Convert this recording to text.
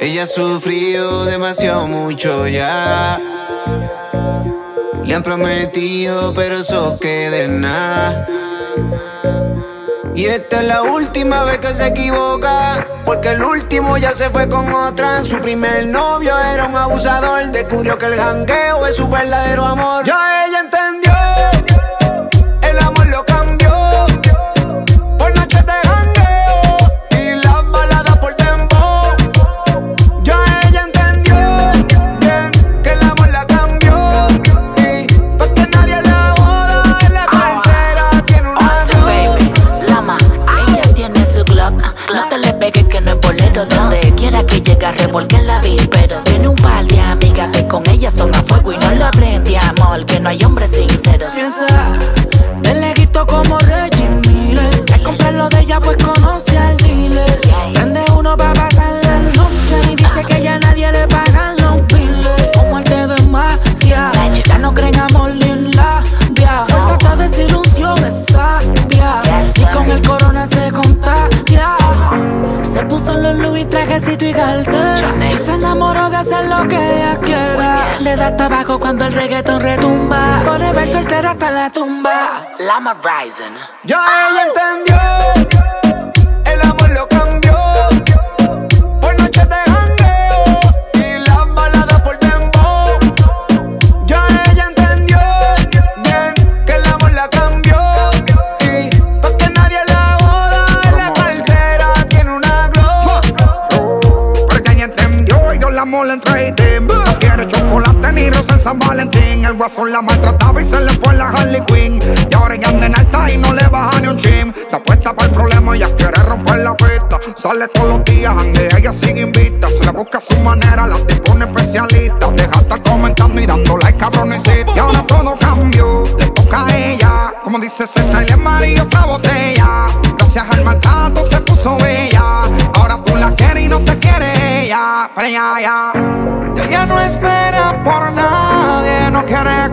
Ella ha sufrido demasiado mucho ya. Le han prometido, pero eso queda en nada. Y esta es la última vez que se equivoca. Porque el último ya se fue con otra. Su primer novio era un abusador. Descubrió que el jangueo es su verdadero amor. Ya no es bolero. Donde quiera que llegue, revolque la. Pero tiene un par de amigas que con ella son a fuego. Y no lo hablen de amor, que no hay hombre sincero. Piensa, Los Louis, trajecito y cartera. Y se enamoró de hacer lo que ella quiera. Le da tabaco cuando el reggaeton retumba. Forever soltera hasta la tumba. Lama Rising. Ya ella entendió. El amor lo cambió. Y mole en trading No quiere chocolate ni rosa en San Valentín. El guasón la maltrataba y se le fue la Harley Quinn. Y ahora ella anda en alta y no le baja ni un chim Está puesta para el problema, ella quiere romper la pista. Sale todos los días, janguea, ella sigue invita Se le busca su manera, la tipo una especialista. Deja estar comentando y dando like cabronesita Y ahora todo cambió, le toca a ella. Como dice César, le amarillo ya Y ella no espera por nadie No quiere